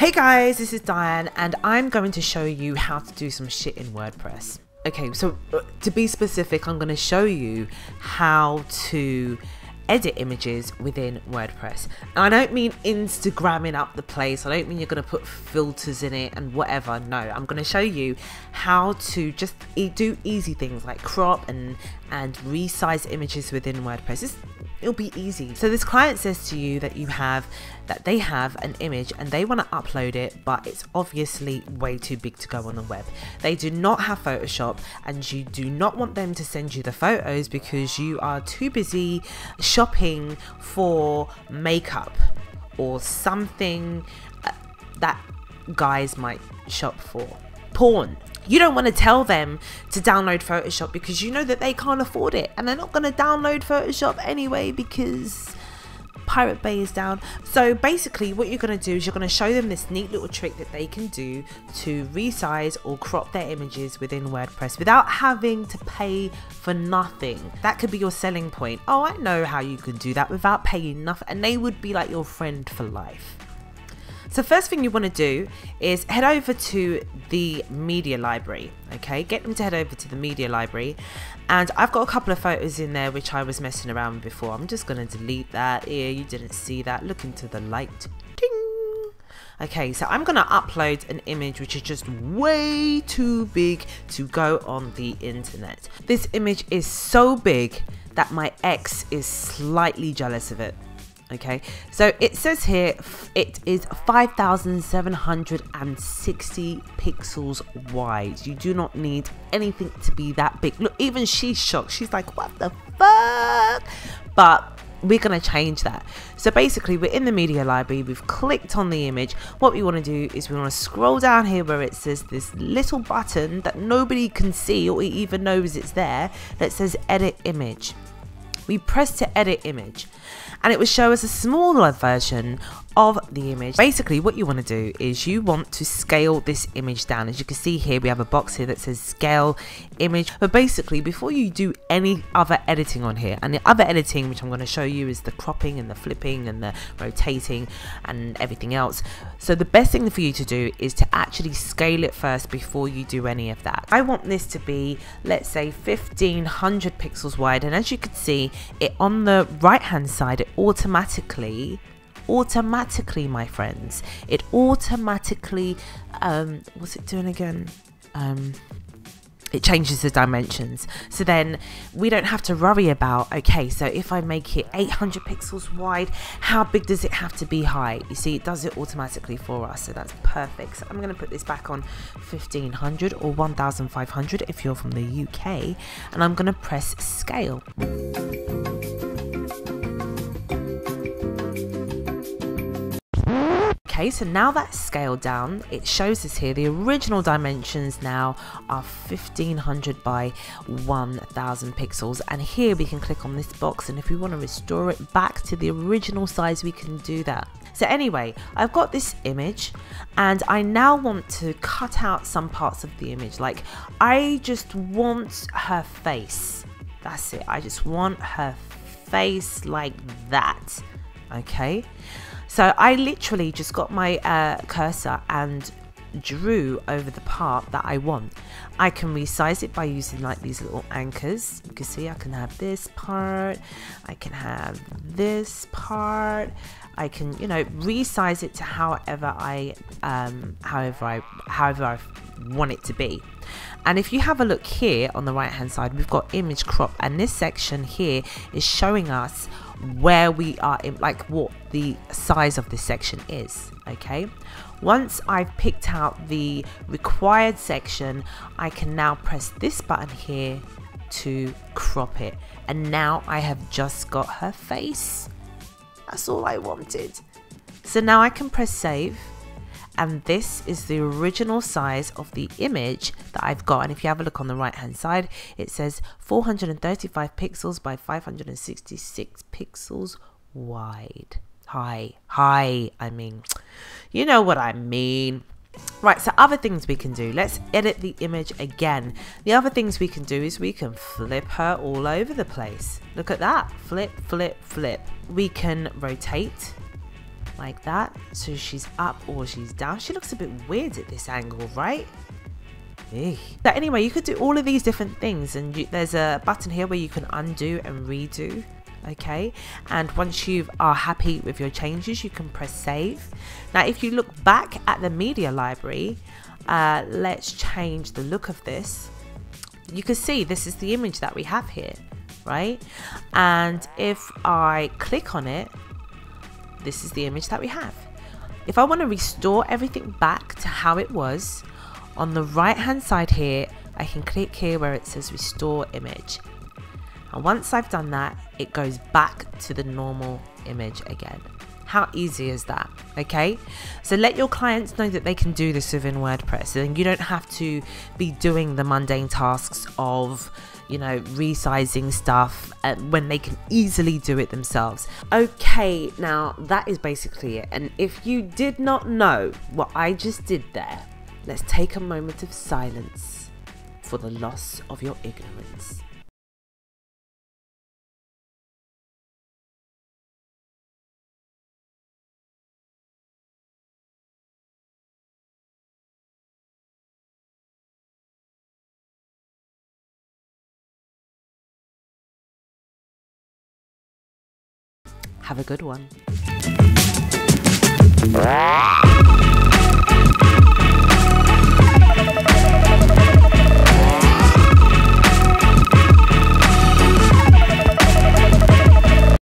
Hey guys, this is Diane and I'm going to show you how to do some shit in WordPress. Okay, so uh, to be specific, I'm going to show you how to edit images within WordPress. And I don't mean Instagramming up the place. I don't mean you're going to put filters in it and whatever. No, I'm going to show you how to just do easy things like crop and and resize images within WordPress. It's, it'll be easy. So this client says to you that you have that they have an image and they want to upload it, but it's obviously way too big to go on the web. They do not have Photoshop and you do not want them to send you the photos because you are too busy shopping for makeup or something uh, that guys might shop for. Porn you don't want to tell them to download Photoshop because you know that they can't afford it and they're not going to download Photoshop anyway because Pirate Bay is down. So basically what you're going to do is you're going to show them this neat little trick that they can do to resize or crop their images within WordPress without having to pay for nothing. That could be your selling point. Oh, I know how you can do that without paying nothing and they would be like your friend for life. So first thing you want to do is head over to the media library, okay? Get them to head over to the media library. And I've got a couple of photos in there which I was messing around with before. I'm just going to delete that. Here, you didn't see that. Look into the light. Ding! Okay, so I'm going to upload an image which is just way too big to go on the internet. This image is so big that my ex is slightly jealous of it okay? So it says here it is 5760 pixels wide. You do not need anything to be that big. Look even she's shocked. She's like what the fuck? But we're going to change that. So basically we're in the media library. We've clicked on the image. What we want to do is we want to scroll down here where it says this little button that nobody can see or even knows it's there that says edit image we press to edit image. And it will show us a smaller version of the image. Basically what you want to do is you want to scale this image down. As you can see here we have a box here that says scale image but basically before you do any other editing on here and the other editing which I'm going to show you is the cropping and the flipping and the rotating and everything else. So the best thing for you to do is to actually scale it first before you do any of that. I want this to be let's say 1500 pixels wide and as you can see it on the right hand side it automatically automatically my friends. It automatically um what's it doing again? Um it changes the dimensions. So then we don't have to worry about okay so if I make it 800 pixels wide how big does it have to be high? You see it does it automatically for us so that's perfect. So I'm going to put this back on 1500 or 1500 if you're from the UK and I'm going to press scale Okay, so now that's scaled down, it shows us here the original dimensions now are 1500 by 1000 pixels. And here we can click on this box and if we want to restore it back to the original size, we can do that. So anyway, I've got this image and I now want to cut out some parts of the image. Like I just want her face. That's it. I just want her face like that. Okay. So I literally just got my uh, cursor and drew over the part that I want. I can resize it by using like these little anchors. You can see I can have this part, I can have this part. I can, you know, resize it to however I, um, however I, however I want it to be. And if you have a look here on the right hand side, we've got image crop and this section here is showing us where we are in like what the size of this section is okay? Once I've picked out the required section I can now press this button here to crop it. And now I have just got her face. That's all I wanted. So now I can press save and this is the original size of the image that I've got and if you have a look on the right hand side it says 435 pixels by 566 pixels wide high high I mean you know what I mean Right, so other things we can do. Let's edit the image again. The other things we can do is we can flip her all over the place. Look at that. Flip, flip, flip. We can rotate like that. So she's up or she's down. She looks a bit weird at this angle, right? So anyway, you could do all of these different things and you, there's a button here where you can undo and redo okay and once you are happy with your changes you can press save now if you look back at the media library uh, let's change the look of this you can see this is the image that we have here right and if I click on it this is the image that we have. If I want to restore everything back to how it was on the right hand side here I can click here where it says restore image. And once I've done that it goes back to the normal image again how easy is that? Okay, so let your clients know that they can do this within WordPress, and you don't have to be doing the mundane tasks of, you know, resizing stuff uh, when they can easily do it themselves. Okay, now that is basically it. And if you did not know what I just did there, let's take a moment of silence for the loss of your ignorance. Have a good one.